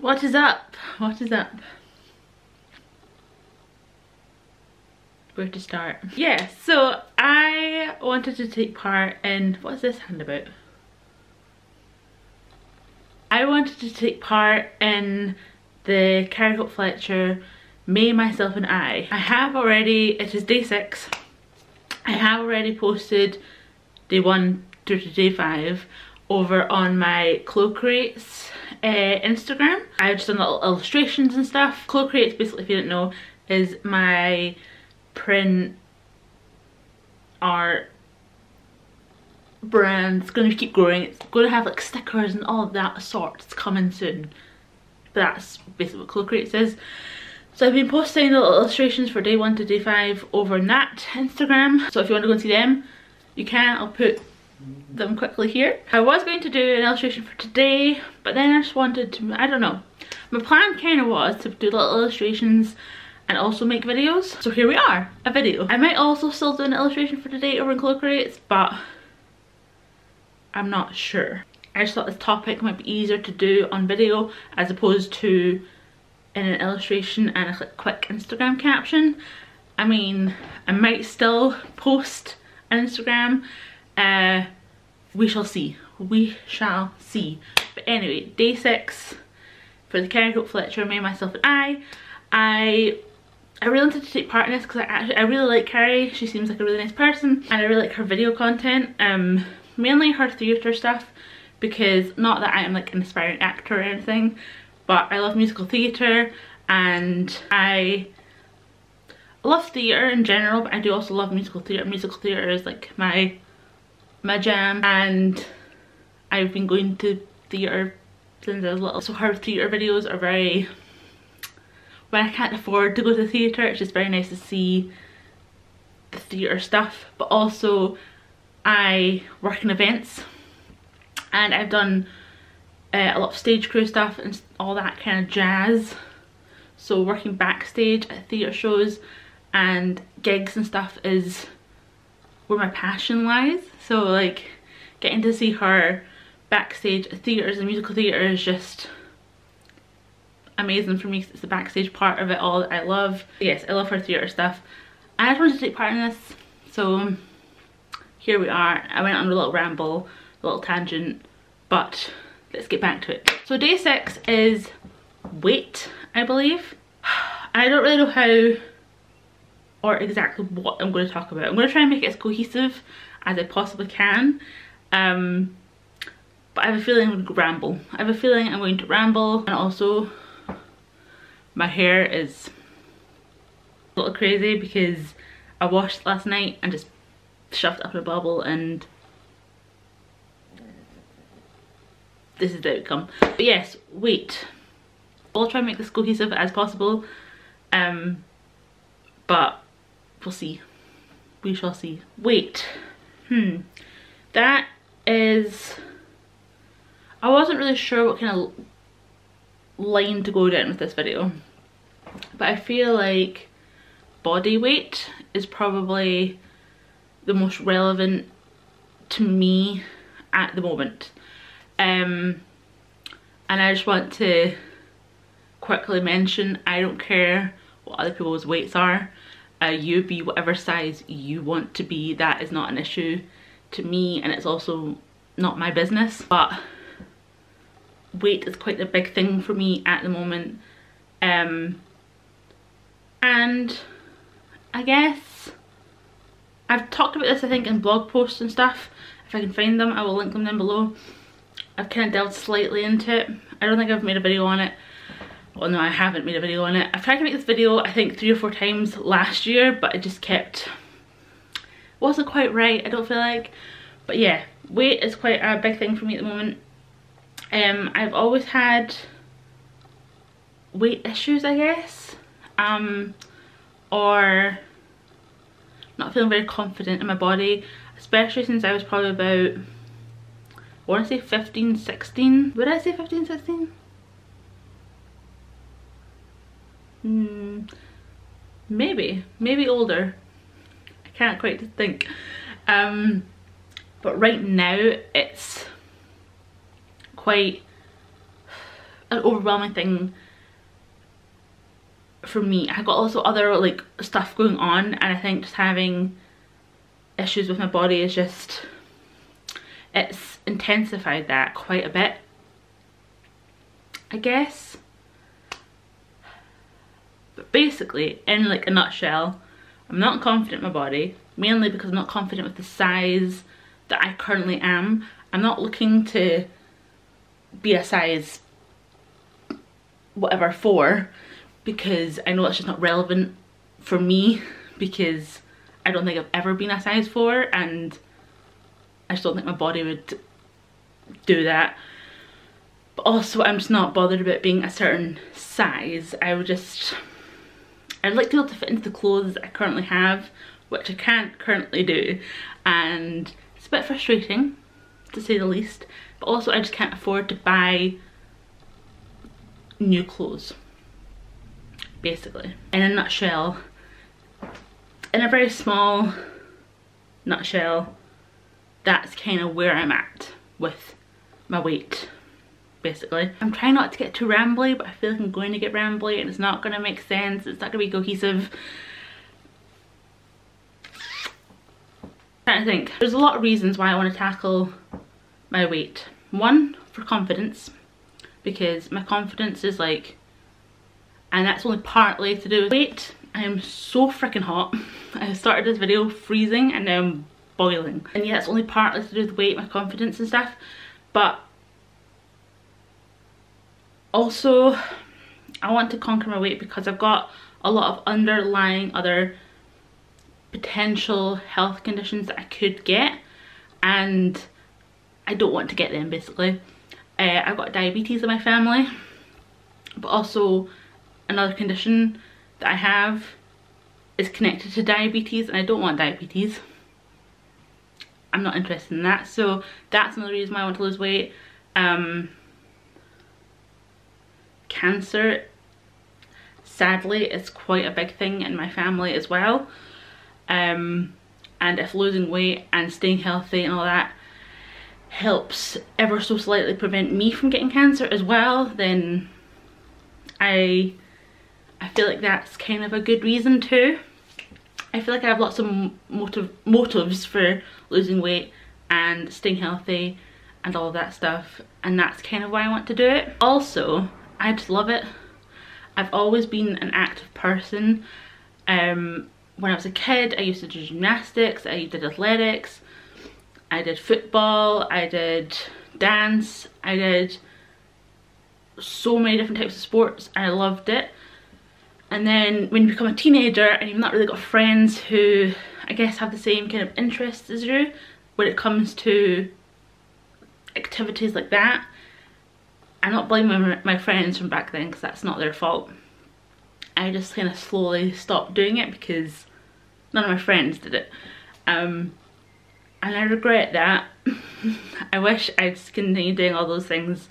What is up? What is up? Where to start? Yeah, so I wanted to take part in, what's this hand about? I wanted to take part in the Carrie Hope Fletcher May, Myself and I. I have already, it is day six, I have already posted day one through to day five over on my Chlo Creates uh, Instagram. I've just done little illustrations and stuff. Chlo Creates, basically if you didn't know, is my print art brand. It's going to keep growing. It's going to have like stickers and all that sort. It's coming soon. But that's basically what Chlo Creates is. So I've been posting the illustrations for day one to day five over on that Instagram. So if you want to go and see them, you can. I'll put them quickly here. I was going to do an illustration for today, but then I just wanted to, I don't know. My plan kind of was to do little illustrations and also make videos. So here we are, a video. I might also still do an illustration for today over in Chlo Creates, but I'm not sure. I just thought this topic might be easier to do on video as opposed to in an illustration and a quick Instagram caption. I mean, I might still post on Instagram uh, we shall see. We shall see. But anyway, day six for the Carrie Hope Fletcher, me, myself and I. I I really wanted to take part in this because I actually I really like Carrie. She seems like a really nice person and I really like her video content. Um, mainly her theatre stuff because not that I am like an aspiring actor or anything, but I love musical theatre and I love theatre in general, but I do also love musical theatre. Musical theatre is like my my jam and I've been going to theatre since I was little. So her theatre videos are very, when I can't afford to go to theatre, it's just very nice to see the theatre stuff. But also I work in events and I've done uh, a lot of stage crew stuff and all that kind of jazz. So working backstage at theatre shows and gigs and stuff is where my passion lies. So like getting to see her backstage at theatres and musical theatre is just amazing for me it's the backstage part of it all that I love. Yes, I love her theatre stuff. I just wanted to take part in this, so here we are. I went on a little ramble, a little tangent, but let's get back to it. So day six is weight, I believe. I don't really know how or exactly what I'm going to talk about. I'm going to try and make it as cohesive as I possibly can. Um, but I have a feeling I'm going to ramble. I have a feeling I'm going to ramble and also my hair is a little crazy because I washed last night and just shoved up in a bubble and this is the outcome. But yes, wait. I'll try and make this cohesive as possible. Um, but we'll see. We shall see. Wait. Hmm. That is... I wasn't really sure what kind of line to go down with this video. But I feel like body weight is probably the most relevant to me at the moment. Um, and I just want to quickly mention I don't care what other people's weights are uh, you be whatever size you want to be that is not an issue to me and it's also not my business. But weight is quite a big thing for me at the moment. Um and I guess I've talked about this I think in blog posts and stuff. If I can find them I will link them down below. I've kind of delved slightly into it. I don't think I've made a video on it well no I haven't made a video on it. I've tried to make this video I think three or four times last year but it just kept, wasn't quite right I don't feel like. But yeah, weight is quite a big thing for me at the moment. Um, I've always had weight issues I guess. Um, or not feeling very confident in my body especially since I was probably about I want to say 15, 16. Would I say 15, 16? Mm, maybe, maybe older. I can't quite think. Um, but right now it's quite an overwhelming thing for me. I got also other like stuff going on and I think just having issues with my body is just it's intensified that quite a bit I guess basically in like a nutshell I'm not confident in my body mainly because I'm not confident with the size that I currently am I'm not looking to be a size whatever for because I know that's just not relevant for me because I don't think I've ever been a size 4 and I just don't think my body would do that. But also I'm just not bothered about being a certain size. I would just, I'd like to be able to fit into the clothes I currently have, which I can't currently do. And it's a bit frustrating, to say the least. But also I just can't afford to buy new clothes, basically. In a nutshell, in a very small nutshell, that's kind of where I'm at with my weight basically. I'm trying not to get too rambly but I feel like I'm going to get rambly and it's not going to make sense, it's not going to be cohesive. I think there's a lot of reasons why I want to tackle my weight. One, for confidence because my confidence is like and that's only partly to do with weight. I am so freaking hot. I started this video freezing and now I'm boiling. And yeah, it's only partly to do with weight, my confidence and stuff. But also, I want to conquer my weight because I've got a lot of underlying other potential health conditions that I could get and I don't want to get them basically. Uh, I've got diabetes in my family but also another condition that I have is connected to diabetes and I don't want diabetes. I'm not interested in that. So that's another reason why I want to lose weight. Um, cancer, sadly, is quite a big thing in my family as well. Um, and if losing weight and staying healthy and all that helps ever so slightly prevent me from getting cancer as well, then I I feel like that's kind of a good reason too. I feel like I have lots of motive motives for losing weight and staying healthy and all of that stuff and that's kind of why I want to do it. Also, I just love it. I've always been an active person. Um, when I was a kid, I used to do gymnastics, I did athletics, I did football, I did dance, I did so many different types of sports and I loved it. And then when you become a teenager and you've not really got friends who I guess have the same kind of interests as you when it comes to activities like that, I'm not blaming my friends from back then because that's not their fault. I just kind of slowly stopped doing it because none of my friends did it. Um, and I regret that. I wish I'd continued doing all those things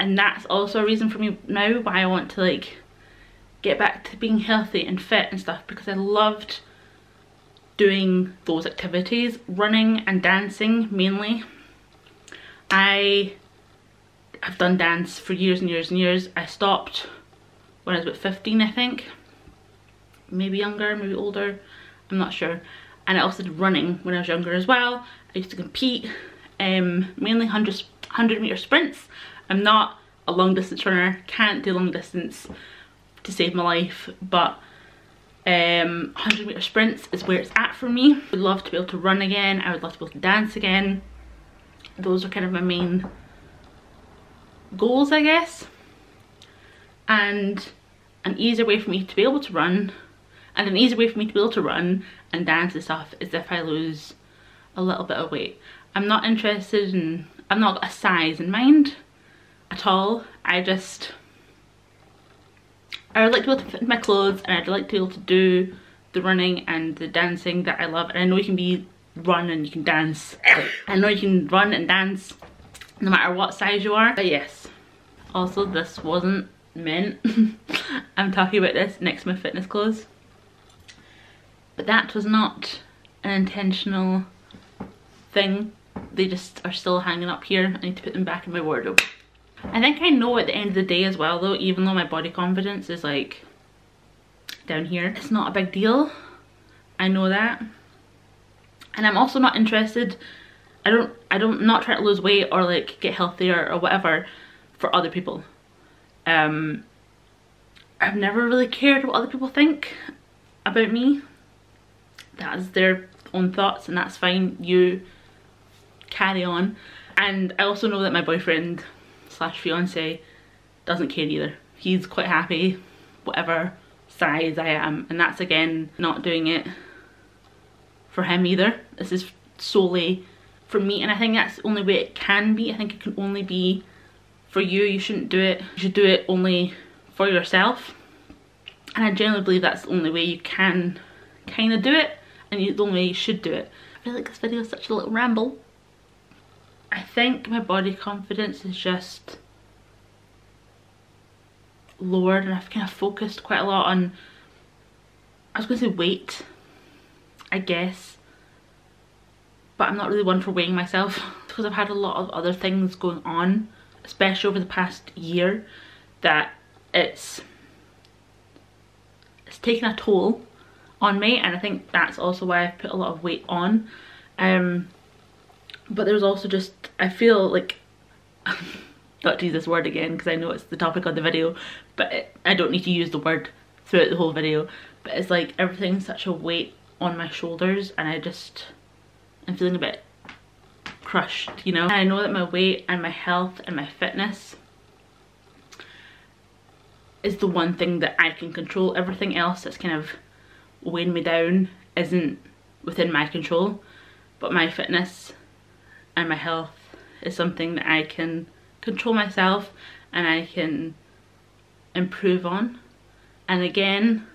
and that's also a reason for me now why I want to like get back to being healthy and fit and stuff because I loved doing those activities, running and dancing mainly. I have done dance for years and years and years. I stopped when I was about 15 I think. Maybe younger, maybe older, I'm not sure. And I also did running when I was younger as well. I used to compete, um, mainly 100, 100 meter sprints. I'm not a long distance runner, can't do long distance to save my life but um, 100 meter sprints is where it's at for me. I would love to be able to run again, I would love to be able to dance again. Those are kind of my main goals I guess. And an easier way for me to be able to run and an easier way for me to be able to run and dance and stuff is if I lose a little bit of weight. I'm not interested in, i am not a size in mind at all. I just I would like to be able to fit my clothes and I'd like to be able to do the running and the dancing that I love. And I know you can be run and you can dance. I know you can run and dance no matter what size you are. But yes, also this wasn't meant. I'm talking about this next to my fitness clothes. But that was not an intentional thing. They just are still hanging up here. I need to put them back in my wardrobe. I think I know at the end of the day as well though, even though my body confidence is like down here, it's not a big deal. I know that. And I'm also not interested, I don't, I don't, not try to lose weight or like get healthier or whatever for other people. Um, I've never really cared what other people think about me. That's their own thoughts and that's fine. You carry on. And I also know that my boyfriend slash fiance doesn't care either. He's quite happy, whatever size I am. And that's again, not doing it for him either. This is solely for me. And I think that's the only way it can be. I think it can only be for you. You shouldn't do it. You should do it only for yourself. And I generally believe that's the only way you can kind of do it. And the only way you should do it. I feel like this video is such a little ramble. I think my body confidence is just lowered and I've kind of focused quite a lot on, I was going to say weight, I guess, but I'm not really one for weighing myself because I've had a lot of other things going on, especially over the past year, that it's, it's taken a toll on me and I think that's also why I've put a lot of weight on. Um, but there's also just I feel like not to use this word again because I know it's the topic of the video but it, I don't need to use the word throughout the whole video but it's like everything's such a weight on my shoulders and I just I'm feeling a bit crushed you know and I know that my weight and my health and my fitness is the one thing that I can control everything else that's kind of weighing me down isn't within my control but my fitness and my health is something that I can control myself and I can improve on. And again,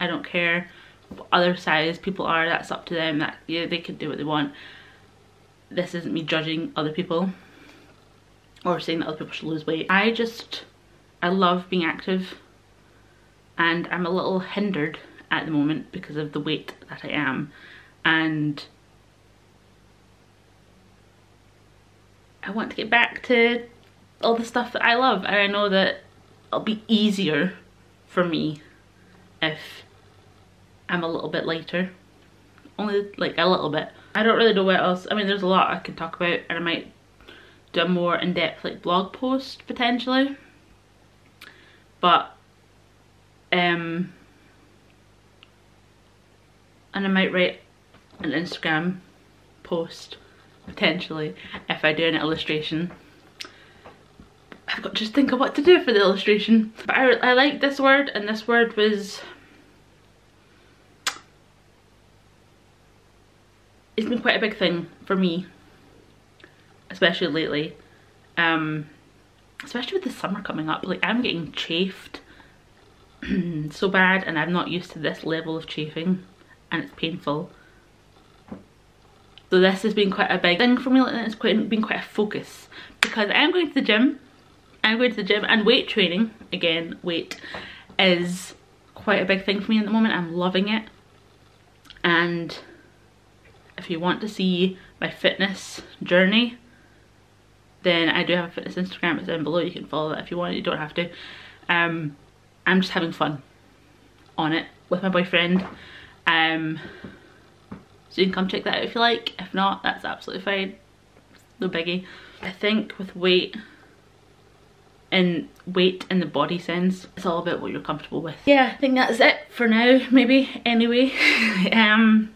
I don't care what other size people are, that's up to them, that yeah, they can do what they want. This isn't me judging other people or saying that other people should lose weight. I just, I love being active and I'm a little hindered at the moment because of the weight that I am and I want to get back to all the stuff that I love and I know that it'll be easier for me if I'm a little bit lighter. Only like a little bit. I don't really know what else. I mean there's a lot I could talk about and I might do a more in-depth like blog post potentially. But um and I might write an Instagram post potentially if I do an illustration. I've got to just think of what to do for the illustration. But I, I like this word and this word was it's been quite a big thing for me especially lately um especially with the summer coming up like i'm getting chafed so bad and i'm not used to this level of chafing and it's painful so this has been quite a big thing for me and it's quite been quite a focus because I'm going to the gym. I'm going to the gym and weight training, again, weight is quite a big thing for me at the moment. I'm loving it. And if you want to see my fitness journey, then I do have a fitness Instagram. It's down below. You can follow that if you want. You don't have to. Um, I'm just having fun on it with my boyfriend. Um, so you can come check that out if you like. If not, that's absolutely fine. No biggie. I think with weight and weight in the body sense, it's all about what you're comfortable with. Yeah, I think that's it for now, maybe, anyway. um,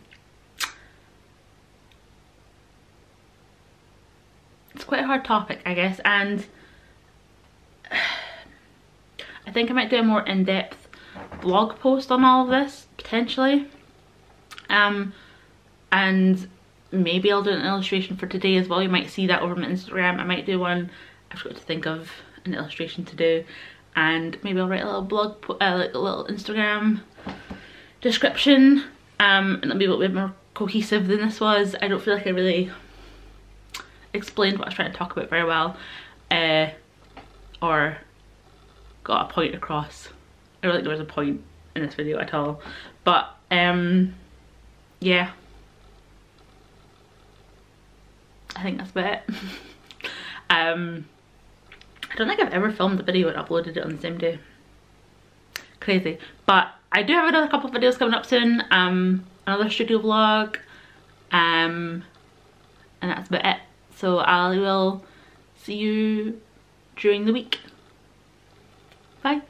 quite a hard topic, I guess, and I think I might do a more in-depth blog post on all of this, potentially. Um, and maybe I'll do an illustration for today as well. You might see that over my Instagram. I might do one. I've got to think of an illustration to do and maybe I'll write a little blog, uh, like a little Instagram description um, and it'll be a little bit more cohesive than this was. I don't feel like I really explained what I was trying to talk about very well uh, or got a point across. I don't think there was a point in this video at all but um, yeah I think that's about it. um, I don't think I've ever filmed a video and uploaded it on the same day. Crazy. But I do have another couple of videos coming up soon. Um, another studio vlog. Um, and that's about it. So I will see you during the week. Bye.